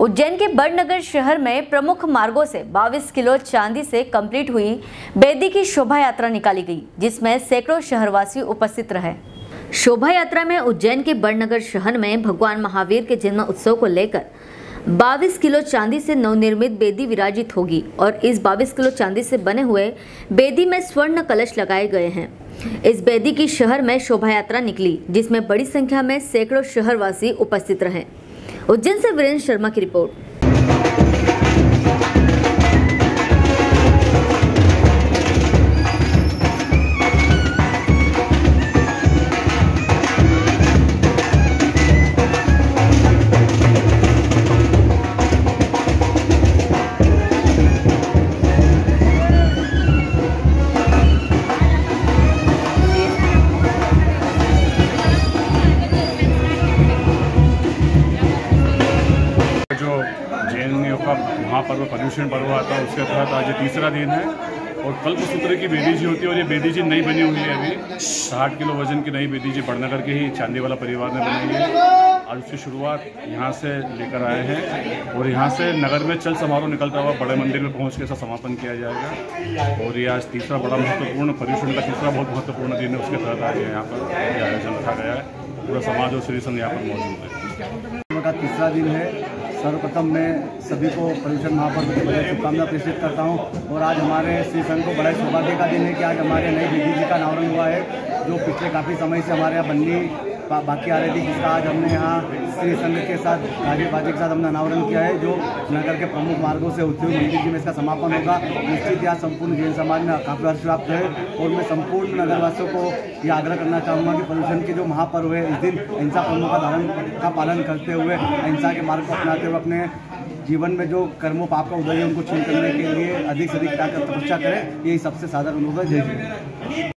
उज्जैन के बड़नगर शहर में प्रमुख मार्गों से 22 किलो चांदी से कंप्लीट हुई बेदी की शोभा यात्रा निकाली गई, जिसमें सैकड़ों शहरवासी उपस्थित रहे। शोभा यात्रा में उज्जैन के बड़नगर शहर में भगवान महावीर के जन्म उत्सव को लेकर 22 किलो चांदी से नवनिर्मित बेदी विराजित होगी और इस 22 किलो चांदी से बने हुए बेदी में स्वर्ण कलश लगाए गए हैं। इस बेदी की शहर में शोभा यात्रा निकली, जिसमें बड़ी संख्या में सैकड़ों शहरवासी उपस्थित रहे। उज्जैन से वीरेंद्र शर्मा की रिपोर्ट। जो जैनियों का महापर्व पर्यूषण पर्व आता है, उसके तहत आज ये तीसरा दिन है। और कल्पसूत्र की बेदी जी होती है और ये बेदी जी नई बनी हुई है अभी। साठ किलो वज़न की नई बेदी जी बड़नगर के ही चांदी वाला परिवार ने बनाई है। आज उसकी शुरुआत यहाँ से लेकर आए हैं और यहाँ से नगर में चल समारोह निकलता हुआ बड़े मंदिर में पहुँच के इसका समापन किया जाएगा। और ये आज तीसरा बड़ा महत्वपूर्ण पर्यूषण का तीसरा बहुत महत्वपूर्ण दिन है, उसके तहत आज यहाँ पर आयोजन रखा गया है। पूरा समाज और श्री संघ यहाँ पर मौजूद है। का तीसरा दिन है। सर्वप्रथम मैं सभी को पर्यूषण महापर्व की बड़ी शुभकामना प्रेषित करता हूँ और आज हमारे श्री संघ को बड़ा सौभाग्य का दिन है कि आज हमारे नए दीदी जी का अनावरण हुआ है, जो पिछले काफ़ी समय से हमारे यहाँ बननी बा, बाकी आ रही थी जिसका आज हमने यहाँ श्री संघ के साथ गाजी बाजी के साथ हमने अनावरण किया है जो नगर के प्रमुख मार्गों से मंदिर जी में इसका समापन होगा। निश्चित यहाँ संपूर्ण जैन समाज में काफ़ी हर्ष प्राप्त है और मैं संपूर्ण नगरवासियों को ये आग्रह करना चाहूँगा कि प्रदूषण के जो महापर्व है इस दिन अहिंसा पर्वों का धारण का पालन करते हुए अहिंसा के मार्ग को अपनाते हुए अपने जीवन में जो कर्मों पाप का उदय है उनको छीन करने के लिए अधिक से अधिक ताकत तपस्या करें। यही सबसे साधारण अनुरोध है जय। फ्रेंड्स